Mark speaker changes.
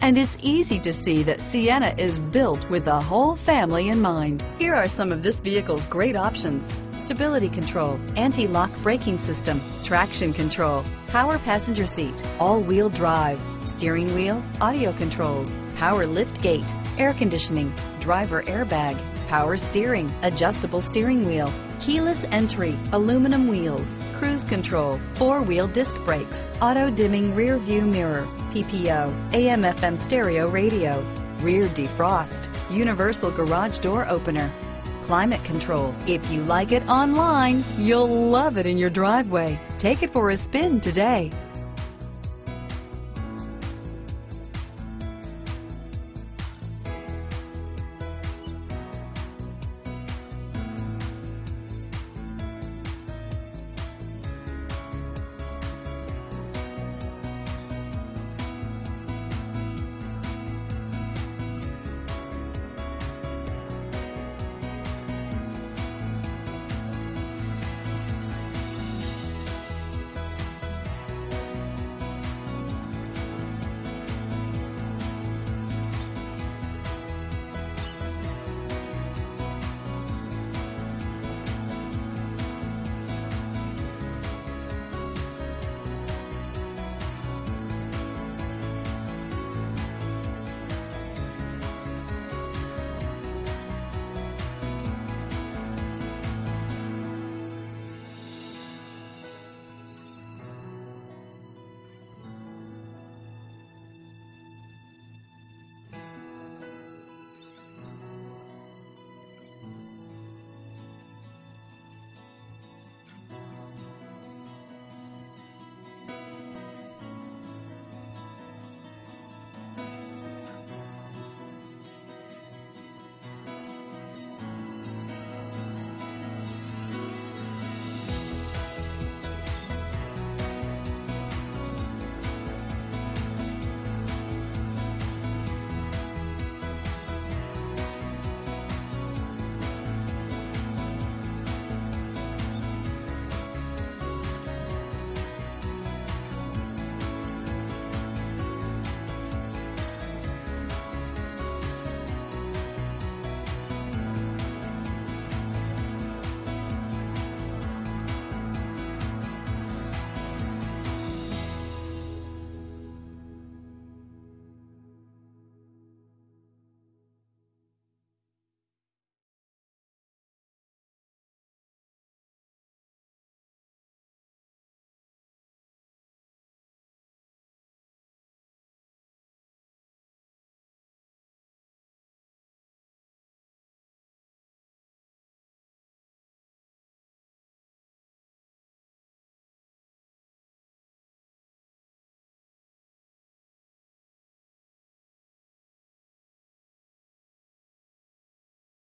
Speaker 1: and it's easy to see that Sienna is built with the whole family in mind. Here are some of this vehicle's great options stability control, anti-lock braking system, traction control, power passenger seat, all-wheel drive, steering wheel, audio controls, power lift gate, air conditioning, driver airbag, power steering, adjustable steering wheel, keyless entry, aluminum wheels, cruise control, four-wheel disc brakes, auto-dimming rear view mirror, PPO, AM FM stereo radio, rear defrost, universal garage door opener, climate control. If you like it online, you'll love it in your driveway. Take it for a spin today.